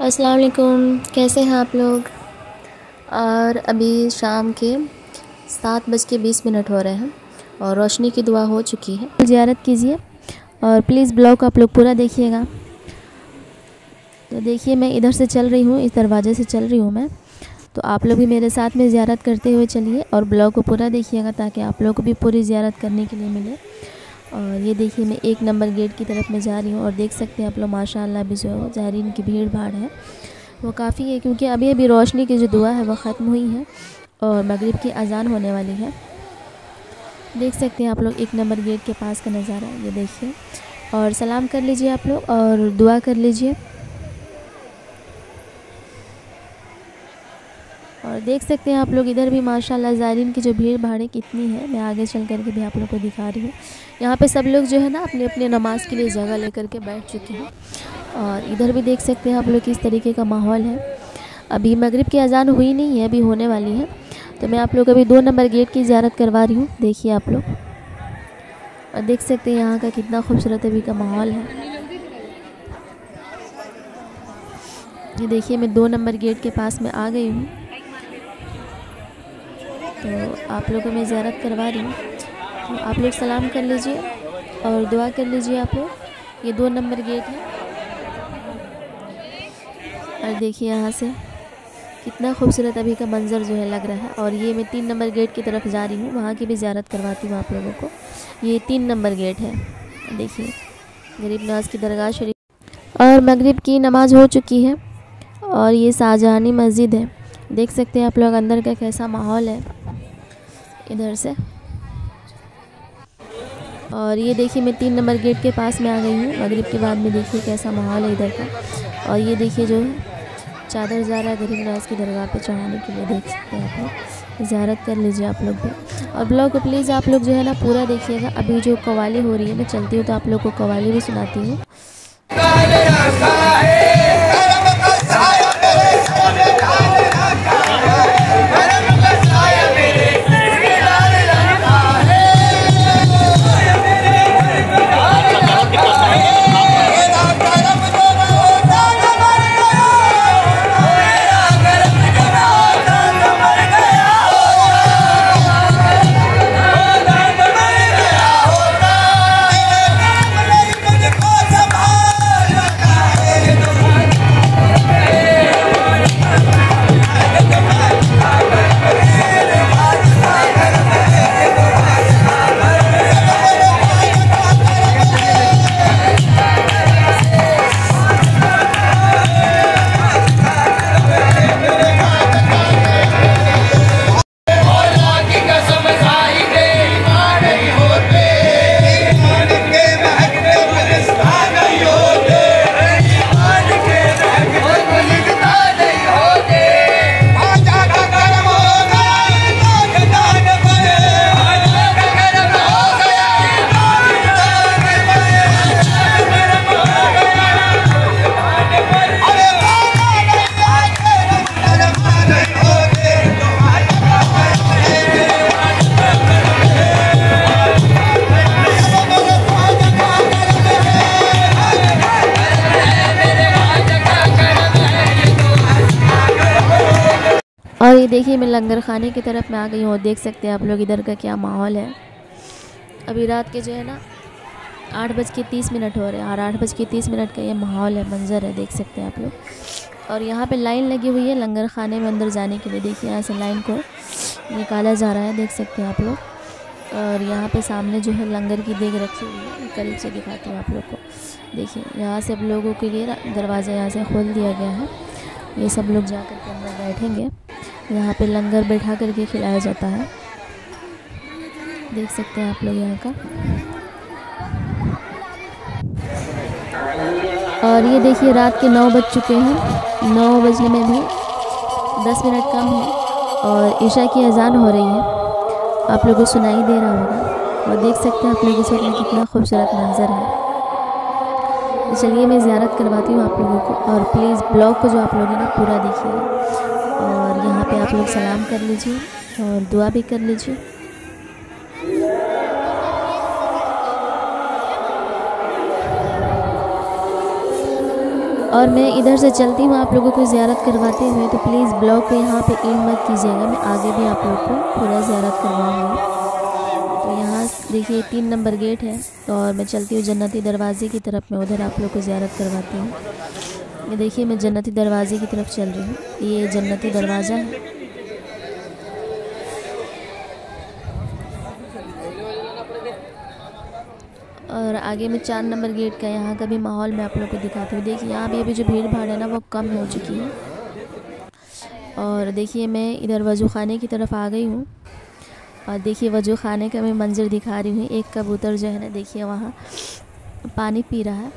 अस्सलाम वालेकुम कैसे हैं आप लोग? और अभी शाम के सात बज के बीस मिनट हो रहे हैं और रोशनी की दुआ हो चुकी है। ज़्यारत कीजिए और प्लीज़ ब्लॉग आप लोग पूरा देखिएगा। तो देखिए, मैं इधर से चल रही हूँ, इस दरवाज़े से चल रही हूँ मैं। तो आप लोग भी मेरे साथ में ज़्यारत करते हुए चलिए और ब्लॉग को पूरा देखिएगा ताकि आप लोग को भी पूरी ज़्यारत करने के लिए मिले। और ये देखिए मैं एक नंबर गेट की तरफ़ में जा रही हूँ और देख सकते हैं आप लोग, माशाल्लाह भी जो ज़ायरीन की भीड़ भाड़ है। वो काफ़ी है क्योंकि अभी अभी रोशनी की जो दुआ है वो ख़त्म हुई है और मगरिब की अजान होने वाली है। देख सकते हैं आप लोग एक नंबर गेट के पास का नज़ारा ये देखिए। और सलाम कर लीजिए आप लोग और दुआ कर लीजिए। और देख सकते हैं आप लोग, इधर भी माशाल्लाह ज़ायरीन की जो भीड़ भाड़ है, कितनी है। मैं आगे चल कर के भी आप लोग को दिखा रही हूँ। यहाँ पे सब लोग जो है ना अपने अपने नमाज़ के लिए जगह लेकर के बैठ चुके हैं। और इधर भी देख सकते हैं आप लोग किस तरीके का माहौल है। अभी मगरिब की अजान हुई नहीं है, अभी होने वाली है। तो मैं आप लोग अभी दो नंबर गेट की ज्यारत करवा रही हूँ। देखिए आप लोग। और देख सकते हैं यहाँ का कितना खूबसूरत अभी का माहौल है। ये देखिए, मैं दो नंबर गेट के पास में आ गई हूँ। तो आप लोगों मैं ज़्यारत करवा रही हूँ। तो आप लोग सलाम कर लीजिए और दुआ कर लीजिए आप लोग। ये दो नंबर गेट है। और देखिए यहाँ से कितना खूबसूरत अभी का मंज़र जो है लग रहा है। और ये मैं तीन नंबर गेट की तरफ़ जा रही हूँ। वहाँ की भी ज़्यारत करवाती हूँ आप लोगों को। ये तीन नंबर गेट है। देखिए, गरीब नवाज़ की दरगाह शरीफ। और मगरिब की नमाज़ हो चुकी है। और ये शाहजहानी मस्जिद है। देख सकते हैं आप लोग अंदर का कैसा माहौल है, इधर से। और ये देखिए मैं तीन नंबर गेट के पास में आ गई हूँ। मगरिब के बाद में देखिए कैसा माहौल है इधर का। और ये देखिए जो चादर जा रहा है गरीब नवाज़ की दरगाह पे चढ़ाने के लिए देख सकते हैं आप लोग। ज़्यारत कर लीजिए आप लोग भी। और ब्लॉग को प्लीज़ आप लोग जो है ना पूरा देखिएगा। अभी जो कवाली हो रही है, मैं चलती हूँ तो आप लोग को कवाली भी सुनाती हूँ। और ये देखिए, मैं लंगर खाने की तरफ़ में आ गई हूँ देख सकते हैं आप लोग इधर का क्या माहौल है। अभी रात के जो है ना, आठ बज के तीस मिनट हो रहे हैं और आठ बज के तीस मिनट का ये माहौल है, मंज़र है, देख सकते हैं आप लोग। और यहाँ पे लाइन लगी हुई है लंगर खाने में अंदर जाने के लिए। देखिए, यहाँ से लाइन को निकाला जा रहा है, देख सकते हैं आप लोग। और यहाँ पे सामने जो है लंगर की देख रखी हुई है करीब से दिखाती हूँ आप लोग को। देखिए, यहाँ से अब लोगों के लिए दरवाज़ा यहाँ से खोल दिया गया है। ये सब लोग जा कर के अंदर बैठेंगे। यहाँ पे लंगर बैठा करके खिलाया जाता है। देख सकते हैं आप लोग यहाँ का। और ये देखिए, रात के नौ बज चुके हैं। नौ बजने में भी दस मिनट कम है और ईशा की अजान हो रही है। आप लोगों को सुनाई दे रहा होगा। और देख सकते हैं आप लोग इस वक्त कितना खूबसूरत मंजर है। चलिए मैं ज़्यारत करवाती हूँ आप लोगों को। और प्लीज़ ब्लॉग को जो आप लोग ना पूरा पे आप लोग सलाम कर लीजिए और दुआ भी कर लीजिए। और मैं इधर से चलती हूँ, आप लोगों को ज़्यारत करवाते हुए तो प्लीज़ ब्लॉग को यहाँ पे एंड मत कीजिएगा, मैं आगे भी आप लोग को पूरा ज़्यारत करवाऊँगी। तो यहाँ देखिए, तीन नंबर गेट है तो और मैं चलती हूँ जन्नती दरवाज़े की तरफ़, मैं उधर आप लोग को ज़्यारत करवाती हूँ। ये देखिए, मैं जन्नती दरवाज़े की तरफ़ चल रही हूँ, ये जन्नती दरवाज़ा है। और आगे में चार नंबर गेट का यहाँ का भी माहौल मैं आप लोग को दिखाती हूँ। देखिए, यहाँ भी अभी जो भीड़ भाड़ है ना, वो कम हो चुकी है। और देखिए, मैं इधर वज़ू खाने की तरफ़ आ गई हूँ। और देखिए, वज़ू खाने का मैं मंज़र दिखा रही हूँ। एक कबूतर जो है ना, देखिए वहाँ पानी पी रहा है।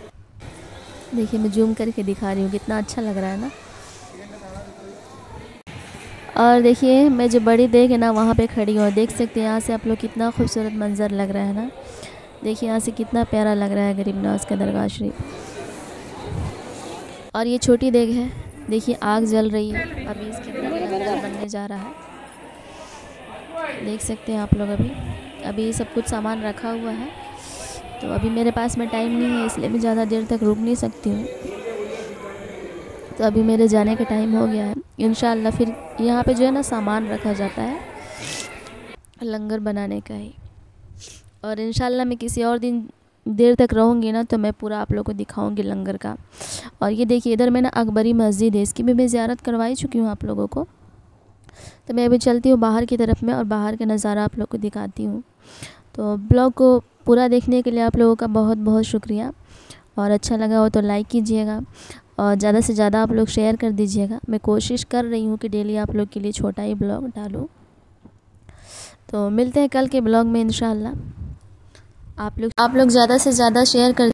देखिए, मैं जूम करके दिखा रही हूँ, कितना अच्छा लग रहा है ना। और देखिए, मैं जो बड़ी देख है ना, वहाँ पे खड़ी हूँ। देख सकते हैं यहाँ से आप लोग कितना खूबसूरत मंज़र लग रहा है ना। देखिए यहाँ से कितना प्यारा लग रहा है गरीब नवाज़ का दरगाह शरीफ। और ये छोटी देग है। देखिए आग जल रही है। अभी इसके अंदर बनने जा रहा है। देख सकते हैं आप लोग अभी। अभी सब कुछ सामान रखा हुआ है। तो अभी मेरे पास में टाइम नहीं है, इसलिए मैं ज़्यादा देर तक रुक नहीं सकती हूँ। तो अभी मेरे जाने का टाइम हो गया है। इन फिर यहाँ पे जो है ना सामान रखा जाता है। लंगर बनाने का ही। और इन मैं किसी और दिन देर तक रहूँगी ना तो मैं पूरा आप लोगों को दिखाऊँगी लंगर का। और ये देखिए, इधर मैं ना अकबरी मस्जिद है, इसकी भी मैं ज़्यारत करवाई चुकी हूँ आप लोगों को। तो मैं अभी चलती हूँ बाहर की तरफ़ में और बाहर का नज़ारा आप लोग को दिखाती हूँ। तो ब्लॉग को पूरा देखने के लिए आप लोगों का बहुत बहुत शुक्रिया। और अच्छा लगा हो तो लाइक कीजिएगा और ज़्यादा से ज़्यादा आप लोग शेयर कर दीजिएगा। मैं कोशिश कर रही हूँ कि डेली आप लोग के लिए छोटा ही ब्लॉग डालूँ। तो मिलते हैं कल के ब्लॉग में इन आप लोग आप लोग ज़्यादा से ज़्यादा शेयर कर